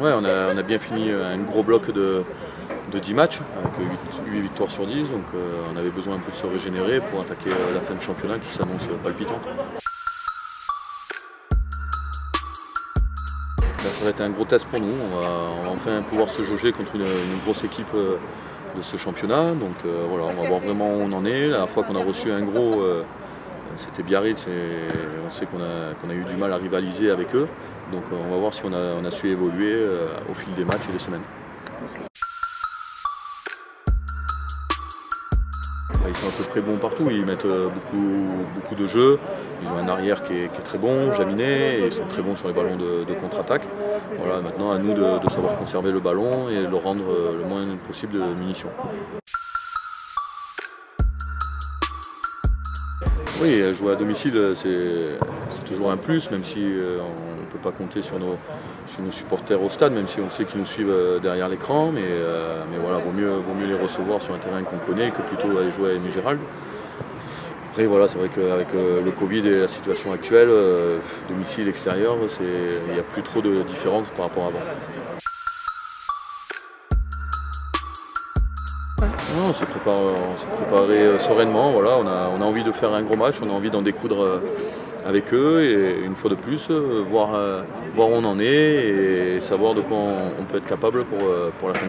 Ouais, on a, on a bien fini un gros bloc de, de 10 matchs, avec 8, victoires sur 10, donc euh, on avait besoin un peu de se régénérer pour attaquer euh, la fin de championnat qui s'annonce palpitante. Ça va être un gros test pour nous, on va, enfin pouvoir se jauger contre une, grosse équipe euh, de ce championnat, donc voilà, on va voir vraiment où on en est. La fois qu'on a reçu un gros, c'était Biarritz et on sait qu'on a, a, eu du mal à rivaliser avec eux, donc on va voir si on a, on a su évoluer au fil des matchs et des semaines. Ils sont à peu près bons partout, ils mettent euh, beaucoup, beaucoup de jeux, ils ont un arrière qui est, très bon, Jaminet, et ils sont très bons sur les ballons de, contre-attaque. Voilà, maintenant à nous de, savoir conserver le ballon et le rendre euh, le moins possible de munitions. Oui, jouer à domicile, c'est toujours un plus, même si euh, on ne peut pas compter sur nos, supporters au stade, même si on sait qu'ils nous suivent euh, derrière l'écran. Mais, euh, mais, voilà, vaut mieux, vaut mieux les recevoir sur un terrain qu'on connaît que plutôt aller jouer à Amy Gérald. Après, voilà, c'est vrai qu'avec le Covid et la situation actuelle, domicile, extérieur, il n'y a plus trop de différence par rapport à avant. On s'est préparé, sereinement, voilà, on, a, envie de faire un gros match, on a envie d'en découdre avec eux et une fois de plus euh, voir, euh, voir où on en est et savoir de quoi on, peut être capable pour, euh, pour la fin